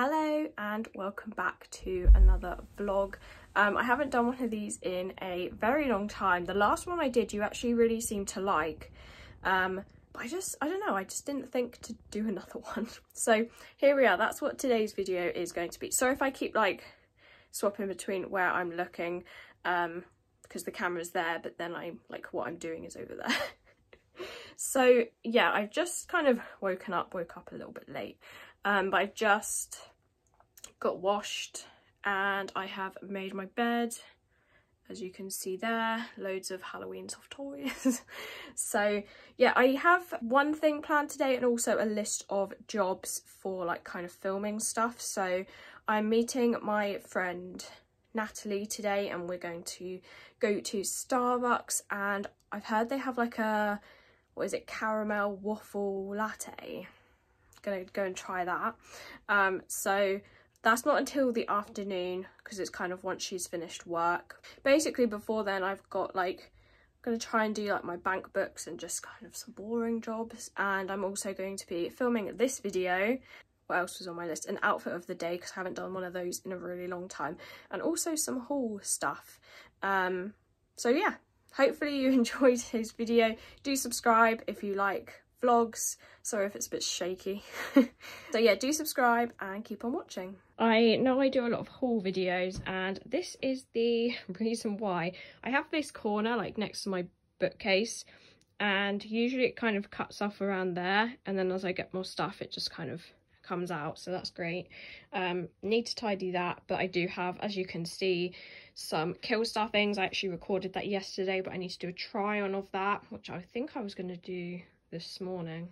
Hello and welcome back to another vlog. Um, I haven't done one of these in a very long time. The last one I did you actually really seemed to like. Um, but I just, I don't know, I just didn't think to do another one. So here we are, that's what today's video is going to be. So if I keep like swapping between where I'm looking, um, because the camera's there, but then I'm like what I'm doing is over there. so yeah, I've just kind of woken up, woke up a little bit late um, but I've just got washed and I have made my bed as you can see there loads of Halloween soft toys. So yeah I have one thing planned today and also a list of jobs for like kind of filming stuff. So I'm meeting my friend Natalie today and we're going to go to Starbucks and I've heard they have like a what is it caramel waffle latte gonna go and try that. Um so that's not until the afternoon because it's kind of once she's finished work. Basically before then i've got like I'm going to try and do like my bank books and just kind of some boring jobs. And i'm also going to be filming this video what else was on my list? An outfit of the day because i haven't done one of those in a really long time. And also some haul stuff. Um so yeah hopefully you enjoyed today's video. Do subscribe if you like vlogs. Sorry if it's a bit shaky. so yeah, do subscribe and keep on watching. I know I do a lot of haul videos and this is the reason why. I have this corner like next to my bookcase and usually it kind of cuts off around there and then as I get more stuff it just kind of comes out so that's great um need to tidy that but i do have as you can see some Killstar things i actually recorded that yesterday but i need to do a try on of that which i think i was going to do this morning.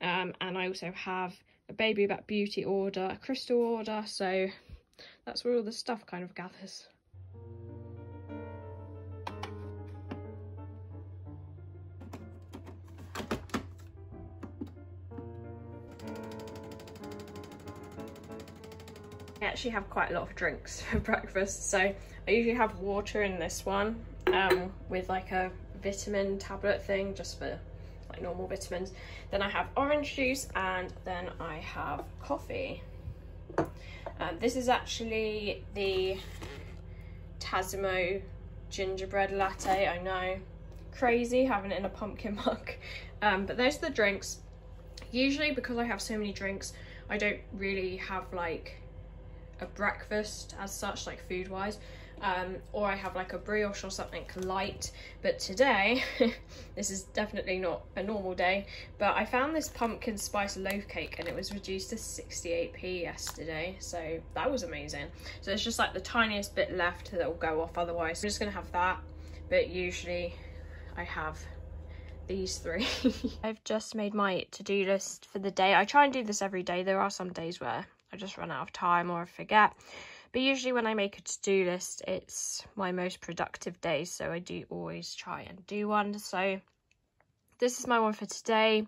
Um, and I also have a Baby Back Beauty order, a crystal order, so that's where all the stuff kind of gathers. I actually have quite a lot of drinks for breakfast, so I usually have water in this one um, with like a vitamin tablet thing just for normal vitamins. Then I have orange juice and then I have coffee. Um, this is actually the Tassimo gingerbread latte, I know. Crazy having it in a pumpkin mug. Um, but those are the drinks. Usually because I have so many drinks, I don't really have like a breakfast as such, like food wise um, or I have like a brioche or something light. But today, this is definitely not a normal day, but I found this pumpkin spice loaf cake and it was reduced to 68p yesterday. So that was amazing. So it's just like the tiniest bit left that will go off otherwise. I'm just gonna have that, but usually I have these three. I've just made my to-do list for the day. I try and do this every day. There are some days where I just run out of time or I forget. But usually when I make a to-do list, it's my most productive day. So I do always try and do one. So this is my one for today.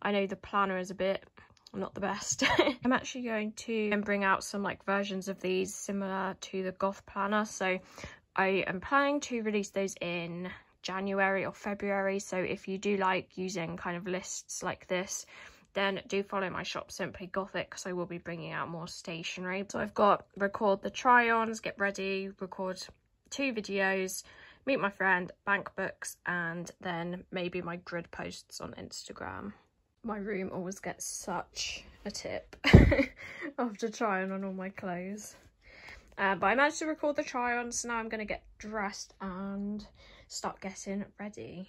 I know the planner is a bit not the best. I'm actually going to bring out some like versions of these similar to the Goth planner. So I am planning to release those in January or February. So if you do like using kind of lists like this, then do follow my shop Simply Gothic because I will be bringing out more stationery. So I've got record the try-ons, get ready, record two videos, meet my friend, bank books, and then maybe my grid posts on Instagram. My room always gets such a tip after trying on all my clothes. Uh, but I managed to record the try-ons, so now I'm going to get dressed and start getting ready.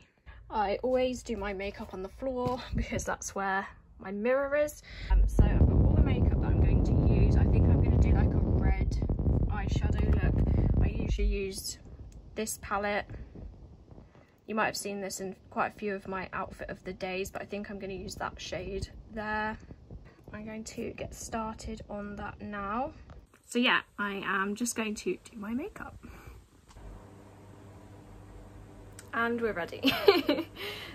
I always do my makeup on the floor because that's where my mirror is. Um, so I've got all the makeup that I'm going to use. I think I'm going to do like a red eyeshadow look. I usually use this palette. You might have seen this in quite a few of my outfit of the days, but I think I'm going to use that shade there. I'm going to get started on that now. So yeah, I am just going to do my makeup. And we're ready.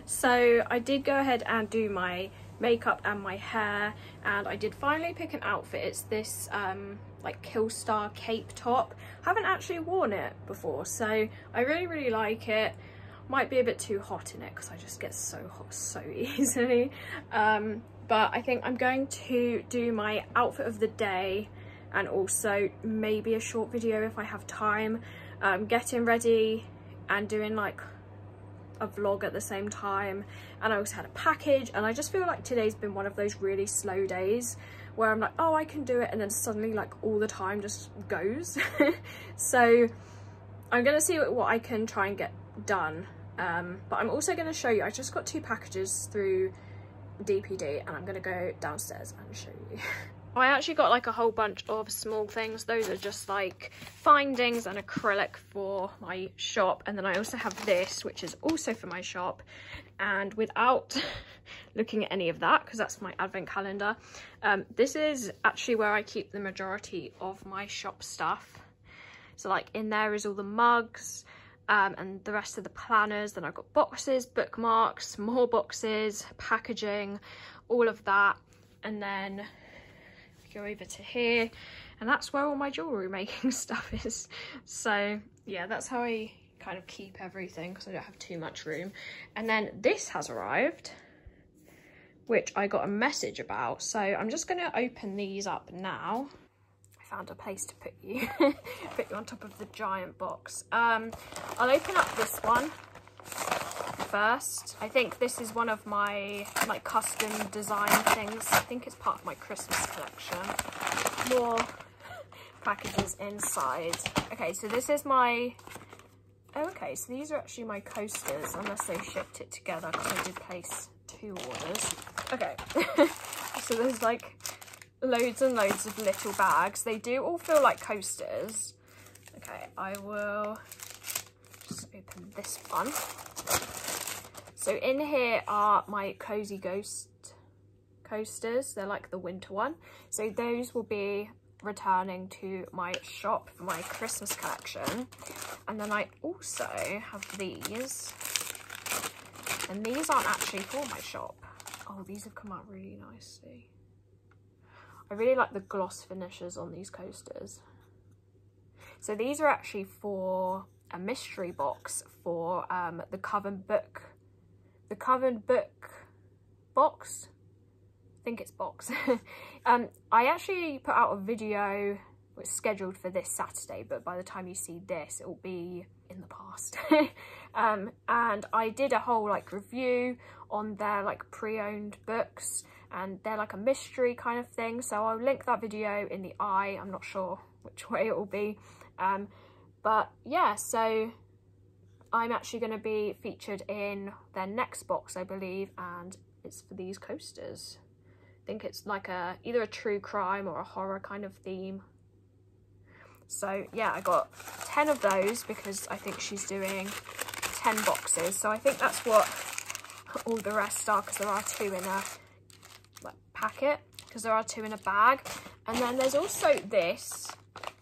so I did go ahead and do my makeup and my hair and I did finally pick an outfit. It's this um like Killstar cape top. I haven't actually worn it before so I really really like it. Might be a bit too hot in it because I just get so hot so easily. Um but I think I'm going to do my outfit of the day and also maybe a short video if I have time. Um, getting ready and doing like a vlog at the same time and I also had a package and I just feel like today's been one of those really slow days where I'm like oh I can do it and then suddenly like all the time just goes so I'm gonna see what, I can try and get done um, but I'm also to show you I just got two packages through DPD and I'm gonna go downstairs and show you. I actually got like a whole bunch of small things. Those are just like findings and acrylic for my shop. And then I also have this, which is also for my shop. And without looking at any of that, because that's my advent calendar, um, this is actually where I keep the majority of my shop stuff. So like in there is all the mugs, um, and the rest of the planners. Then I've got boxes, bookmarks, more boxes, packaging, all of that. And then go over to here and that's where all my jewellery making stuff is. So yeah, that's how I kind of keep everything because I don't have too much room. And then this has arrived, which I got a message about. So I'm just going to open these up now I found a place to put you put you on top of the giant box um i'll open up this one first i think this is one of my like custom design things i think it's part of my christmas collection more packages inside okay so this is my oh, okay so these are actually my coasters unless they shipped it together because i did place two orders okay so there's like loads and loads of little bags. They do all feel like coasters. Okay, I will just open this one. So in here are my Cozy Ghost coasters. They're like the winter one. So those will be returning to my shop for my Christmas collection. And then I also have these. And these aren't actually for my shop. Oh, these have come out really nicely. I really like the gloss finishes on these coasters. So these are actually for a mystery box for um, the Coven book, the Coven book box. I think it's box. um, I actually put out a video was scheduled for this Saturday, but by the time you see this, it will be in the past. um, and I did a whole like review on their like pre-owned books and they're like a mystery kind of thing. So I'll link that video in the eye. I'm not sure which way it will be. Um, but yeah, so I'm actually going to be featured in their next box, I believe, and it's for these coasters. I think it's like a either a true crime or a horror kind of theme. So yeah, I got 10 of those because I think she's doing 10 boxes. So I think that's what all the rest are because there are two in a packet because there are two in a bag. And then there's also this,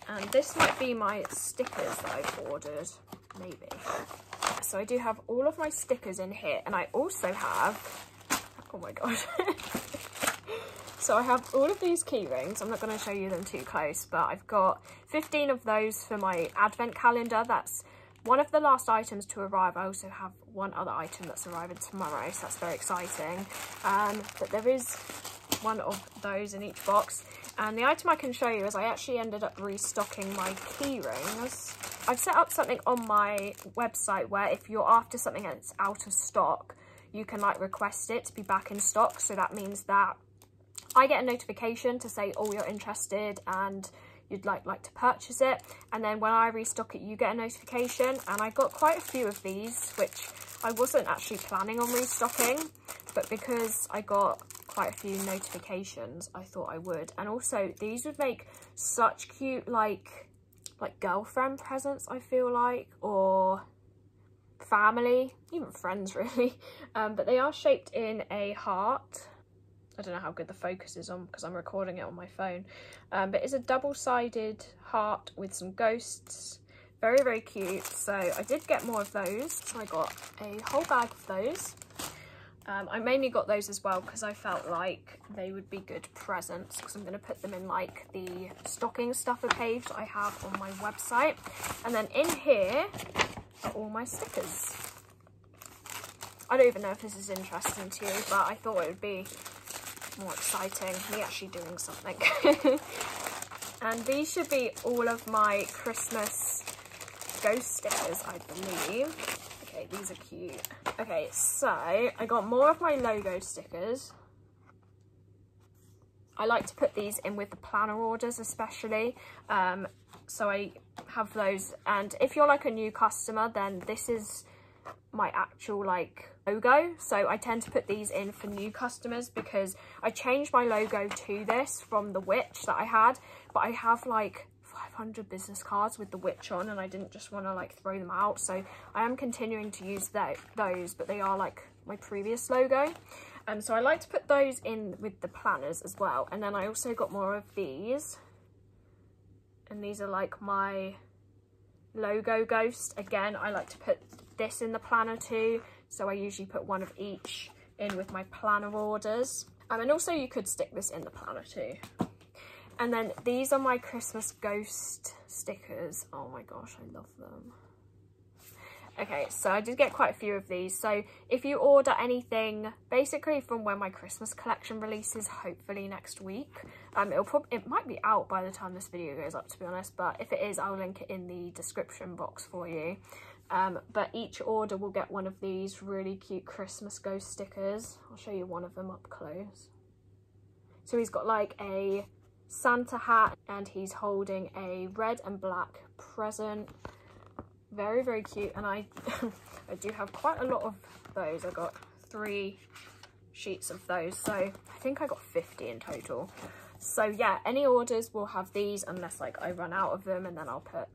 and this might be my stickers that I've ordered, maybe. So I do have all of my stickers in here, and I also have, oh my god. so I have all of these key rings. I'm not going to show you them too close, but I've got 15 of those for my advent calendar. That's one of the last items to arrive. I also have one other item that's arriving tomorrow, so that's very exciting. Um, but there is one of those in each box. And the item I can show you is I actually ended up restocking my key rings. I've set up something on my website where if you're after something that's out of stock, you can like request it to be back in stock. So that means that I get a notification to say, oh, you're interested and you'd like like to purchase it. And then when I restock it you get a notification. And I got quite a few of these which I wasn't actually planning on restocking but because I got quite a few notifications I thought I would. And also these would make such cute like like girlfriend presents I feel like or family even friends really. Um, but they are shaped in a heart. I don't know how good the focus is on because I'm recording it on my phone. Um, but it's a double-sided heart with some ghosts. Very very cute. So I did get more of those. So I got a whole bag of those um, I mainly got those as well because I felt like they would be good presents because I'm going to put them in like the stocking stuffer page I have on my website. And then in here are all my stickers. I don't even know if this is interesting to you, but I thought it would be more exciting, me actually doing something. and these should be all of my Christmas ghost stickers, I believe. Okay, these are cute. Okay, so I got more of my logo stickers. I like to put these in with the planner orders especially. Um, so I have those. And if you're like a new customer, then this is my actual like logo. So I tend to put these in for new customers because I changed my logo to this from the witch that I had. But I have like 500 business cards with the witch on and I didn't just want to like throw them out. So I am continuing to use that, those, but they are like my previous logo. Um, so I like to put those in with the planners as well. And then I also got more of these. And these are like my logo ghost. Again, I like to put this in the planner too. So I usually put one of each in with my planner orders. Um, and also you could stick this in the planner too. And then these are my Christmas ghost stickers. Oh my gosh, I love them. Okay, so I did get quite a few of these. So if you order anything, basically from when my Christmas collection releases, hopefully next week, um, it'll probably it might be out by the time this video goes up, to be honest. But if it is, I'll link it in the description box for you. Um, but each order will get one of these really cute Christmas ghost stickers. I'll show you one of them up close. So he's got like a Santa hat and he's holding a red and black present. Very very cute and I I do have quite a lot of those. I got three sheets of those so I think I got 50 in total. So yeah any orders will have these unless like I run out of them and then I'll put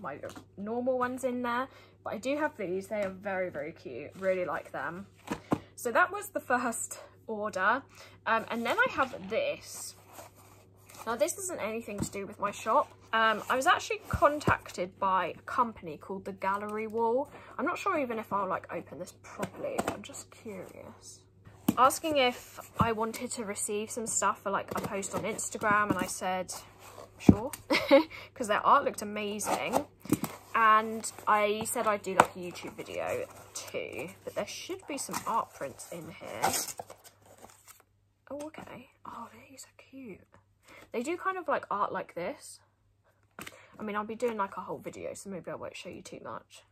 my normal ones in there. But I do have these. They are very very cute. Really like them. So that was the first order. Um, and then I have this now this isn't anything to do with my shop. Um, I was actually contacted by a company called The Gallery Wall. I'm not sure even if I'll like open this properly, I'm just curious. Asking if I wanted to receive some stuff for like a post on Instagram and I said, sure, because their art looked amazing. And I said I'd do like a YouTube video too, but there should be some art prints in here. Oh, okay. Oh, these are cute. They do kind of like art like this. I mean, I'll be doing like a whole video, so maybe I won't show you too much.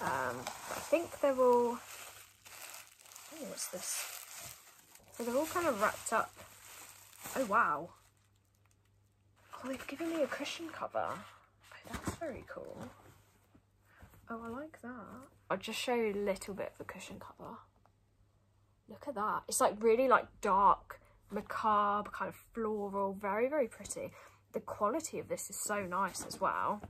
Um, I think they're all... Oh, what's this? So they're all kind of wrapped up. Oh, wow. Oh, they've given me a cushion cover. Oh, that's very cool. Oh, I like that. I'll just show you a little bit of the cushion cover. Look at that. It's like really like dark macabre, kind of floral, very, very pretty. The quality of this is so nice as well.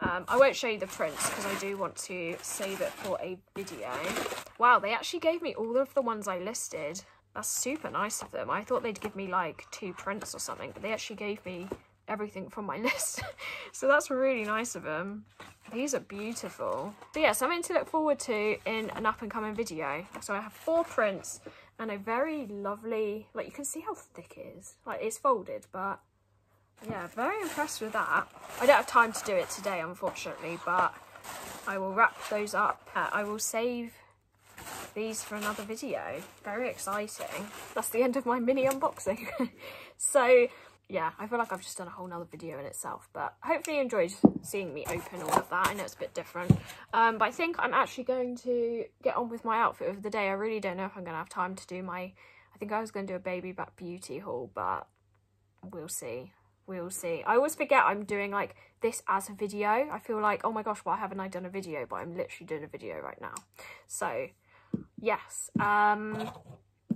Um, I won't show you the prints because I do want to save it for a video. Wow, they actually gave me all of the ones I listed. That's super nice of them. I thought they'd give me like two prints or something, but they actually gave me everything from my list. so that's really nice of them. These are beautiful. So yeah, something to look forward to in an up and coming video. So I have four prints and a very lovely, like you can see how thick it is. Like it's folded, but yeah, very impressed with that. I don't have time to do it today, unfortunately, but I will wrap those up. Uh, I will save these for another video. Very exciting. That's the end of my mini unboxing. so yeah, I feel like I've just done a whole nother video in itself, but hopefully you enjoyed seeing me open all of that. I know it's a bit different, um, but I think I'm actually going to get on with my outfit of the day. I really don't know if I'm going to have time to do my, I think I was going to do a baby back beauty haul, but we'll see. We'll see. I always forget I'm doing like this as a video. I feel like, oh my gosh, why haven't I done a video? But I'm literally doing a video right now. So, yes. Um,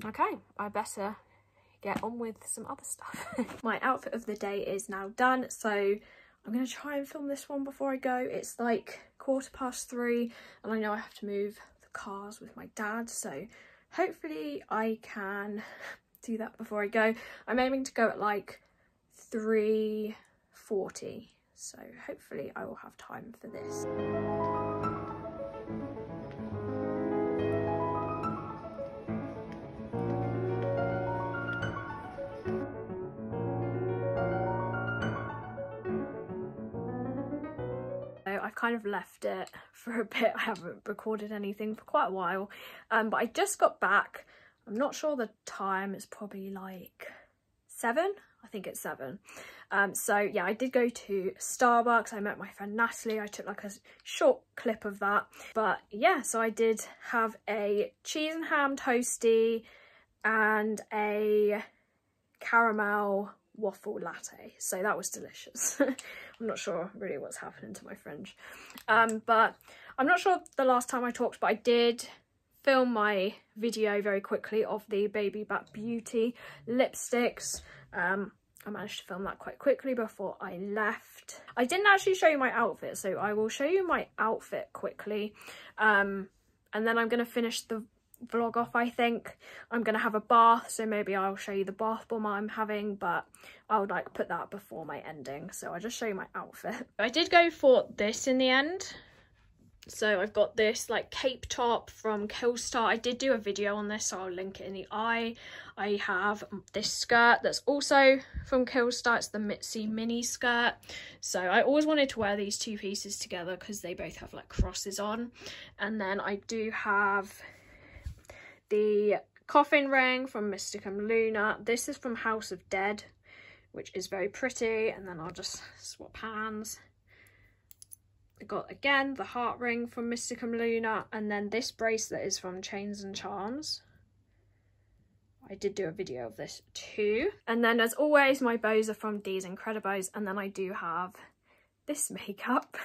okay, I better get on with some other stuff. My outfit of the day is now done, so I'm going to try and film this one before I go. It's like quarter past three, and I know I have to move the cars with my dad, so hopefully I can do that before I go. I'm aiming to go at like 3.40, so hopefully I will have time for this. Kind of left it for a bit. I haven't recorded anything for quite a while. Um, but I just got back. I'm not sure the time, it's probably like seven. I think it's seven. Um, so yeah, I did go to Starbucks. I met my friend Natalie. I took like a short clip of that. But yeah, so I did have a cheese and ham toasty and a caramel waffle latte. So that was delicious. I'm not sure really what's happening to my fringe Um, but I'm not sure the last time I talked, but I did film my video very quickly of the Baby Back Beauty lipsticks. Um, I managed to film that quite quickly before I left. I didn't actually show you my outfit, so I will show you my outfit quickly. Um, and then I'm going to finish the vlog off, I think. I'm to have a bath, so maybe I'll show you the bath bomb I'm having, but I would like put that before my ending. So I'll just show you my outfit. I did go for this in the end. So I've got this like cape top from Killstar. I did do a video on this, so I'll link it in the eye. I have this skirt that's also from Killstar. It's the Mitzi mini skirt. So I always wanted to wear these two pieces together because they both have like crosses on. And then I do have the coffin ring from Mysticum Luna. This is from House of Dead, which is very pretty. And then I'll just swap hands. I got again the heart ring from Mysticum Luna and then this bracelet is from Chains and Charms. I did do a video of this too. And then as always my bows are from Dee's Incredibows and then I do have this makeup.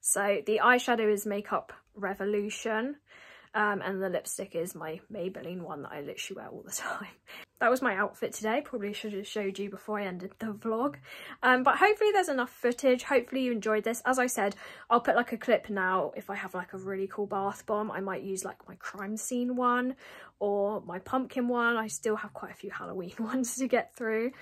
So the eyeshadow is Makeup Revolution um, and the lipstick is my Maybelline one that I literally wear all the time. That was my outfit today. Probably should have showed you before I ended the vlog. Um, but hopefully there's enough footage. Hopefully you enjoyed this. As I said, I'll put like a clip now if I have like a really cool bath bomb. I might use like my crime scene one or my pumpkin one. I still have quite a few Halloween ones to get through.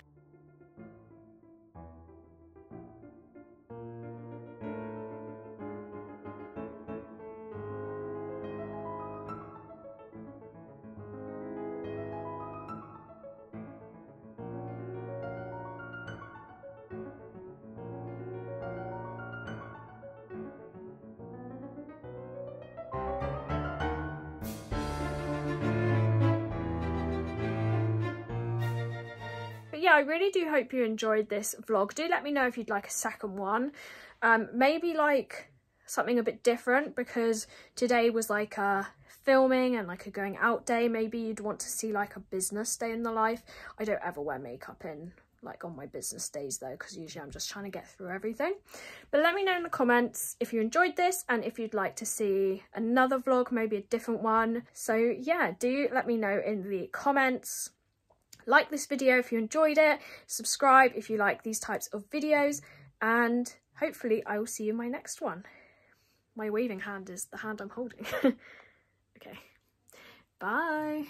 Yeah, I really do hope you enjoyed this vlog. Do let me know if you'd like a second one. Um, maybe like something a bit different because today was like a filming and like a going out day. Maybe you'd want to see like a business day in the life. I don't ever wear makeup in like on my business days though because usually I'm just trying to get through everything but let me know in the comments if you enjoyed this and if you'd like to see another vlog maybe a different one so yeah do let me know in the comments like this video if you enjoyed it, subscribe if you like these types of videos, and hopefully I will see you in my next one. My waving hand is the hand I'm holding. okay, bye.